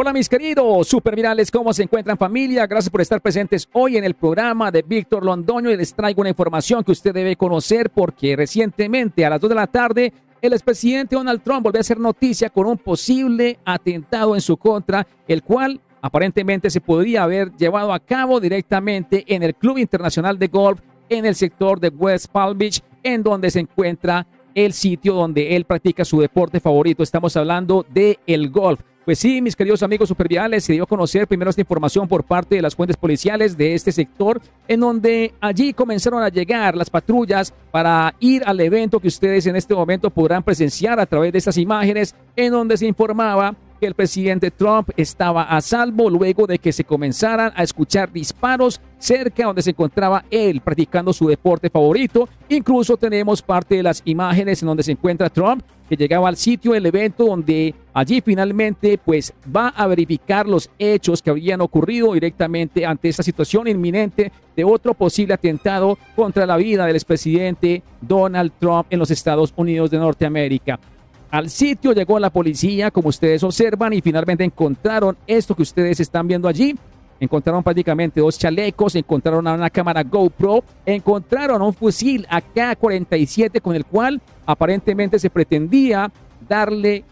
Hola mis queridos supervirales, ¿cómo se encuentran familia? Gracias por estar presentes hoy en el programa de Víctor Londoño y les traigo una información que usted debe conocer porque recientemente a las 2 de la tarde el expresidente Donald Trump volvió a hacer noticia con un posible atentado en su contra, el cual aparentemente se podría haber llevado a cabo directamente en el Club Internacional de Golf en el sector de West Palm Beach, en donde se encuentra el sitio donde él practica su deporte favorito. Estamos hablando de el golf. Pues sí, mis queridos amigos superviales, se dio a conocer primero esta información por parte de las fuentes policiales de este sector, en donde allí comenzaron a llegar las patrullas para ir al evento que ustedes en este momento podrán presenciar a través de estas imágenes, en donde se informaba que el presidente Trump estaba a salvo luego de que se comenzaran a escuchar disparos cerca donde se encontraba él practicando su deporte favorito. Incluso tenemos parte de las imágenes en donde se encuentra Trump que llegaba al sitio del evento donde allí finalmente pues va a verificar los hechos que habían ocurrido directamente ante esta situación inminente de otro posible atentado contra la vida del expresidente Donald Trump en los Estados Unidos de Norteamérica. Al sitio llegó la policía, como ustedes observan, y finalmente encontraron esto que ustedes están viendo allí. Encontraron prácticamente dos chalecos, encontraron una cámara GoPro, encontraron un fusil AK-47 con el cual aparentemente se pretendía darle,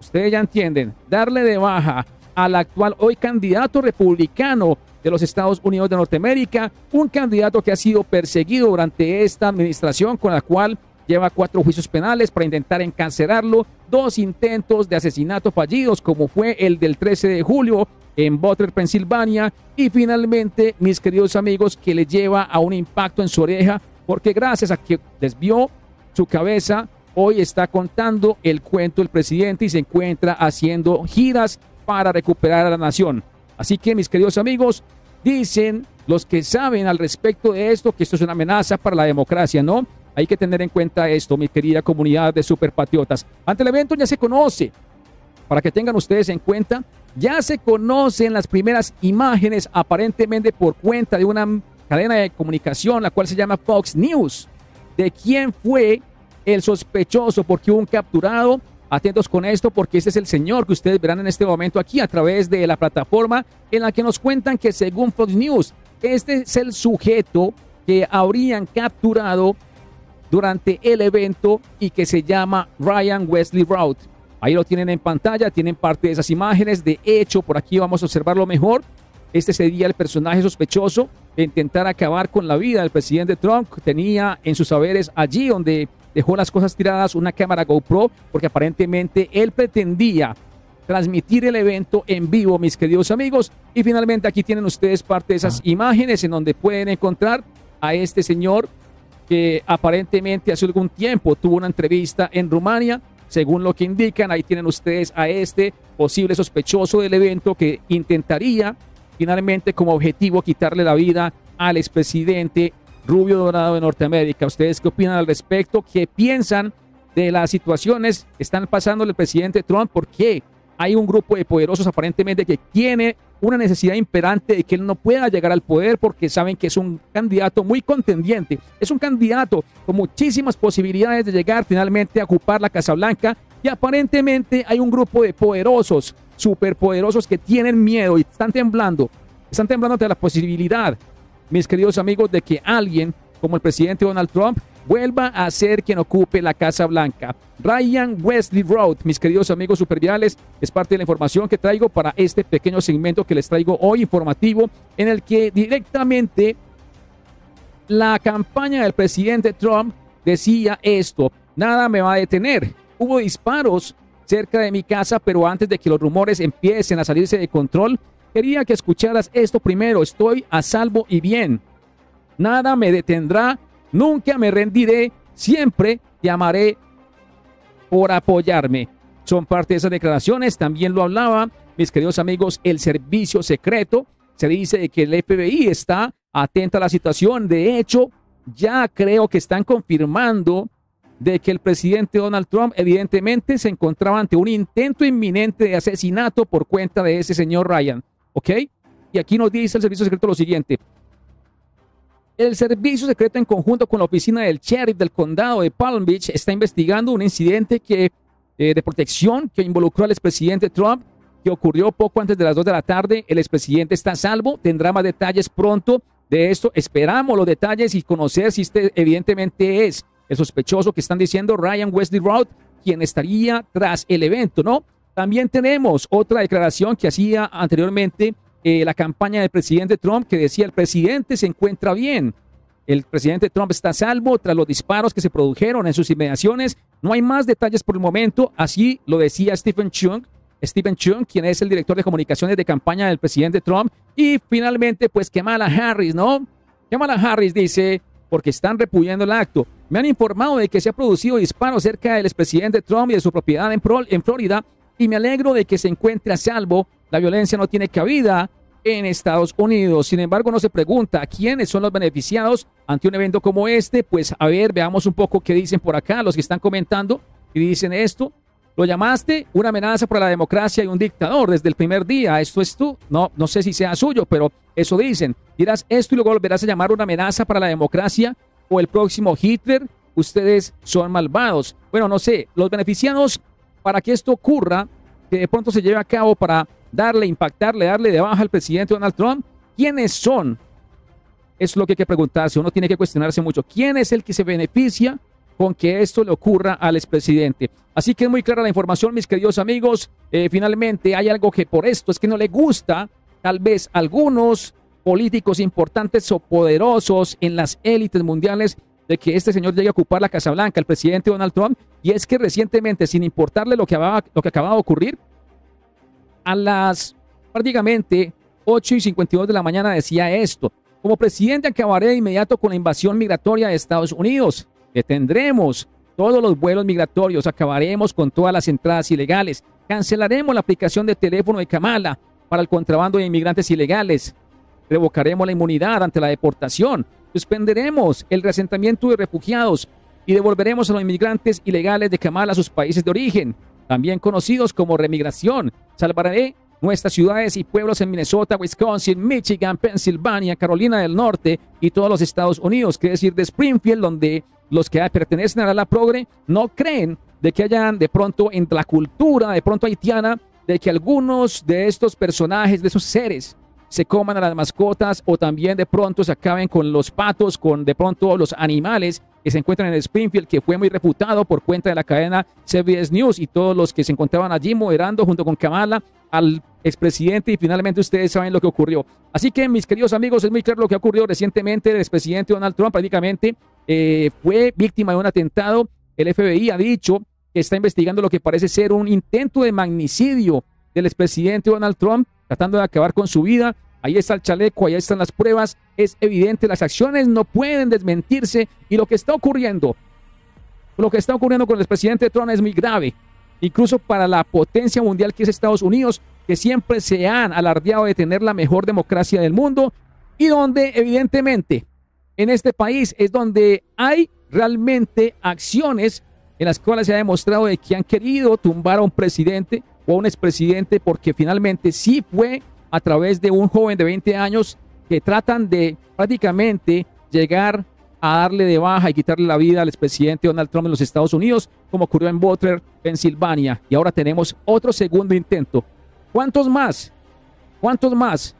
ustedes ya entienden, darle de baja al actual hoy candidato republicano de los Estados Unidos de Norteamérica, un candidato que ha sido perseguido durante esta administración con la cual lleva cuatro juicios penales para intentar encarcelarlo, dos intentos de asesinato fallidos, como fue el del 13 de julio en Butler, Pensilvania, y finalmente, mis queridos amigos, que le lleva a un impacto en su oreja, porque gracias a que desvió su cabeza, hoy está contando el cuento del presidente y se encuentra haciendo giras para recuperar a la nación. Así que, mis queridos amigos, dicen los que saben al respecto de esto que esto es una amenaza para la democracia, ¿no? Hay que tener en cuenta esto, mi querida comunidad de superpatriotas. Ante el evento ya se conoce, para que tengan ustedes en cuenta, ya se conocen las primeras imágenes aparentemente por cuenta de una cadena de comunicación, la cual se llama Fox News, de quién fue el sospechoso, porque hubo un capturado. Atentos con esto porque este es el señor que ustedes verán en este momento aquí a través de la plataforma en la que nos cuentan que según Fox News, este es el sujeto que habrían capturado durante el evento y que se llama Ryan Wesley Rout. Ahí lo tienen en pantalla, tienen parte de esas imágenes. De hecho, por aquí vamos a observarlo mejor. Este sería el personaje sospechoso de intentar acabar con la vida del presidente Trump. Tenía en sus saberes allí donde dejó las cosas tiradas una cámara GoPro porque aparentemente él pretendía transmitir el evento en vivo, mis queridos amigos. Y finalmente aquí tienen ustedes parte de esas ah. imágenes en donde pueden encontrar a este señor que aparentemente hace algún tiempo tuvo una entrevista en Rumania. Según lo que indican, ahí tienen ustedes a este posible sospechoso del evento que intentaría finalmente como objetivo quitarle la vida al expresidente Rubio Dorado de Norteamérica. ¿Ustedes qué opinan al respecto? ¿Qué piensan de las situaciones que están pasando el presidente Trump? ¿Por qué hay un grupo de poderosos aparentemente que tiene una necesidad imperante de que él no pueda llegar al poder porque saben que es un candidato muy contendiente, es un candidato con muchísimas posibilidades de llegar finalmente a ocupar la Casa Blanca y aparentemente hay un grupo de poderosos, superpoderosos que tienen miedo y están temblando, están temblando ante la posibilidad, mis queridos amigos, de que alguien como el presidente Donald Trump vuelva a ser quien ocupe la Casa Blanca. Ryan Wesley Road, mis queridos amigos superviales, es parte de la información que traigo para este pequeño segmento que les traigo hoy informativo, en el que directamente la campaña del presidente Trump decía esto, nada me va a detener. Hubo disparos cerca de mi casa, pero antes de que los rumores empiecen a salirse de control, quería que escucharas esto primero, estoy a salvo y bien. Nada me detendrá Nunca me rendiré, siempre llamaré por apoyarme. Son parte de esas declaraciones, también lo hablaba, mis queridos amigos, el servicio secreto. Se dice que el FBI está atenta a la situación. De hecho, ya creo que están confirmando de que el presidente Donald Trump evidentemente se encontraba ante un intento inminente de asesinato por cuenta de ese señor Ryan. ¿Ok? Y aquí nos dice el servicio secreto lo siguiente. El servicio secreto en conjunto con la oficina del sheriff del condado de Palm Beach está investigando un incidente que, eh, de protección que involucró al expresidente Trump que ocurrió poco antes de las 2 de la tarde. El expresidente está a salvo, tendrá más detalles pronto de esto. Esperamos los detalles y conocer si este evidentemente es el sospechoso que están diciendo Ryan Wesley Roth, quien estaría tras el evento, ¿no? También tenemos otra declaración que hacía anteriormente eh, la campaña del presidente Trump que decía el presidente se encuentra bien. El presidente Trump está a salvo tras los disparos que se produjeron en sus inmediaciones. No hay más detalles por el momento. Así lo decía Stephen Chung, Stephen Chung, quien es el director de comunicaciones de campaña del presidente Trump. Y finalmente, pues Kamala Harris, ¿no? Kamala Harris dice, porque están repudiando el acto. Me han informado de que se ha producido disparos cerca del expresidente Trump y de su propiedad en, Florida y me alegro de que se encuentre a salvo. La violencia no tiene cabida en Estados Unidos. Sin embargo, no se pregunta quiénes son los beneficiados ante un evento como este. Pues a ver, veamos un poco qué dicen por acá los que están comentando y dicen esto. Lo llamaste una amenaza para la democracia y un dictador desde el primer día. Esto es tú. No, no sé si sea suyo, pero eso dicen. Dirás esto y luego volverás a llamar una amenaza para la democracia o el próximo Hitler. Ustedes son malvados. Bueno, no sé. Los beneficiados para que esto ocurra, que de pronto se lleve a cabo para darle, impactarle, darle de baja al presidente Donald Trump. ¿Quiénes son? Es lo que hay que preguntarse. Uno tiene que cuestionarse mucho. ¿Quién es el que se beneficia con que esto le ocurra al expresidente. Así que es muy clara la información, mis queridos amigos. Eh, finalmente, hay algo que por esto es que no le gusta, tal vez algunos políticos importantes o poderosos en las élites mundiales de que este señor llegue a ocupar la Casa Blanca, el presidente Donald Trump, y es que recientemente, sin importarle lo que, lo que acababa de ocurrir, a las prácticamente 8 y 52 de la mañana decía esto, como presidente acabaré de inmediato con la invasión migratoria de Estados Unidos. Detendremos todos los vuelos migratorios, acabaremos con todas las entradas ilegales, cancelaremos la aplicación de teléfono de Kamala para el contrabando de inmigrantes ilegales, revocaremos la inmunidad ante la deportación, suspenderemos el resentamiento de refugiados y devolveremos a los inmigrantes ilegales de Kamala a sus países de origen, también conocidos como remigración. Salvaré nuestras ciudades y pueblos en Minnesota, Wisconsin, Michigan, Pensilvania, Carolina del Norte y todos los Estados Unidos, que decir de Springfield, donde los que pertenecen a la progre no creen de que hayan de pronto en la cultura de pronto haitiana de que algunos de estos personajes, de esos seres, se coman a las mascotas o también de pronto se acaben con los patos, con de pronto los animales que se encuentran en Springfield, que fue muy reputado por cuenta de la cadena CBS News y todos los que se encontraban allí moderando junto con Kamala al expresidente y finalmente ustedes saben lo que ocurrió. Así que mis queridos amigos, es muy claro lo que ocurrió recientemente. El expresidente Donald Trump prácticamente eh, fue víctima de un atentado. El FBI ha dicho que está investigando lo que parece ser un intento de magnicidio del expresidente Donald Trump, tratando de acabar con su vida. Ahí está el chaleco, ahí están las pruebas. Es evidente, las acciones no pueden desmentirse y lo que está ocurriendo, lo que está ocurriendo con el expresidente Trump es muy grave. Incluso para la potencia mundial que es Estados Unidos, que siempre se han alardeado de tener la mejor democracia del mundo y donde evidentemente en este país es donde hay realmente acciones en las cuales se ha demostrado de que han querido tumbar a un presidente o a un expresidente porque finalmente sí fue a través de un joven de 20 años que tratan de prácticamente llegar a darle de baja y quitarle la vida al expresidente Donald Trump en los Estados Unidos, como ocurrió en Butler, Pensilvania. Y ahora tenemos otro segundo intento. ¿Cuántos más? ¿Cuántos más?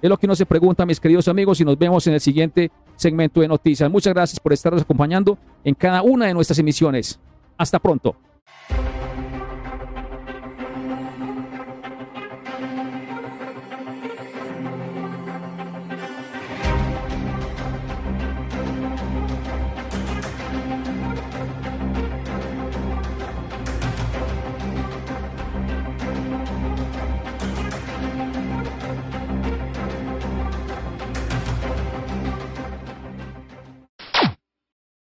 Es lo que uno se pregunta, mis queridos amigos, y nos vemos en el siguiente segmento de noticias. Muchas gracias por estarnos acompañando en cada una de nuestras emisiones. Hasta pronto.